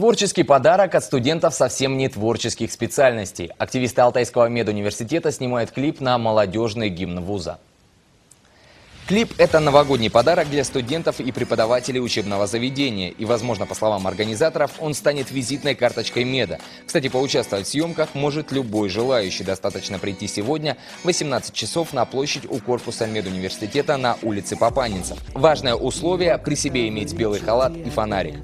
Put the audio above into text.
Творческий подарок от студентов совсем не творческих специальностей. Активисты Алтайского медуниверситета снимают клип на молодежный гимн вуза. Клип – это новогодний подарок для студентов и преподавателей учебного заведения. И, возможно, по словам организаторов, он станет визитной карточкой меда. Кстати, поучаствовать в съемках может любой желающий. Достаточно прийти сегодня в 18 часов на площадь у корпуса медуниверситета на улице Папанинцев. Важное условие – при себе иметь белый халат и фонарик.